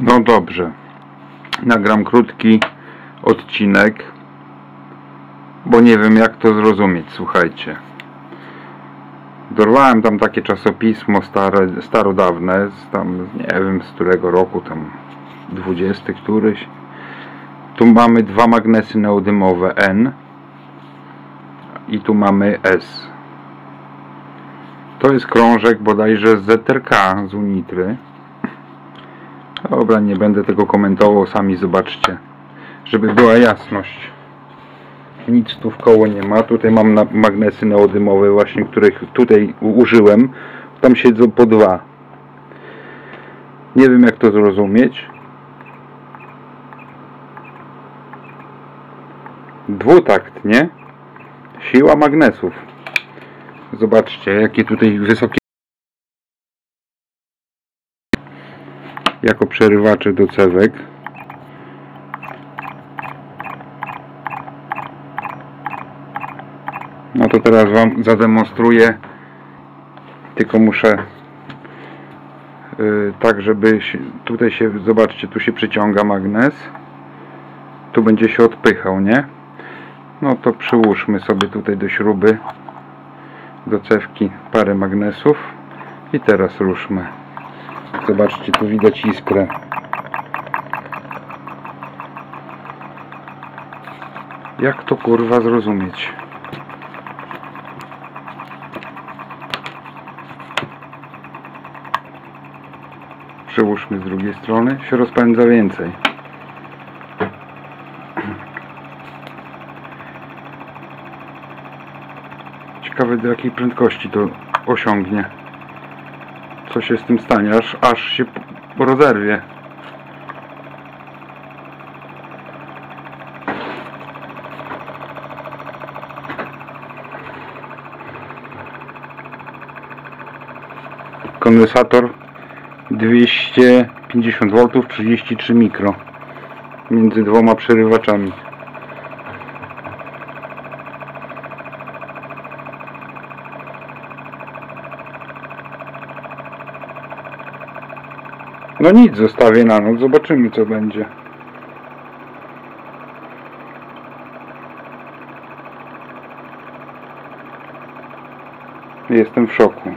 No dobrze. Nagram krótki odcinek, bo nie wiem jak to zrozumieć, słuchajcie. Dorwałem tam takie czasopismo stare, starodawne, z tam nie wiem z którego roku, tam 20 któryś. Tu mamy dwa magnesy neodymowe N i tu mamy S. To jest krążek bodajże z ZRK z Unitry. Dobra, nie będę tego komentował, sami zobaczcie, żeby była jasność. Nic tu w koło nie ma. Tutaj mam magnesy neodymowe właśnie, których tutaj użyłem. Tam siedzą po dwa. Nie wiem jak to zrozumieć. Dwutakt, nie? Siła magnesów. Zobaczcie, jakie tutaj wysokie jako przerywacze do cewek. No to teraz Wam zademonstruję. Tylko muszę yy, tak, żeby tutaj się, zobaczcie, tu się przyciąga magnes. Tu będzie się odpychał, nie? No to przyłóżmy sobie tutaj do śruby, do cewki parę magnesów i teraz ruszmy. Zobaczcie, tu widać iskrę. Jak to kurwa zrozumieć? Przełóżmy z drugiej strony, się rozpędza więcej. Ciekawe do jakiej prędkości to osiągnie co się z tym stanie, aż, aż się rozerwie. Kondensator 250 V 33 mikro między dwoma przerywaczami. No nic, zostawię na noc, zobaczymy co będzie. Jestem w szoku.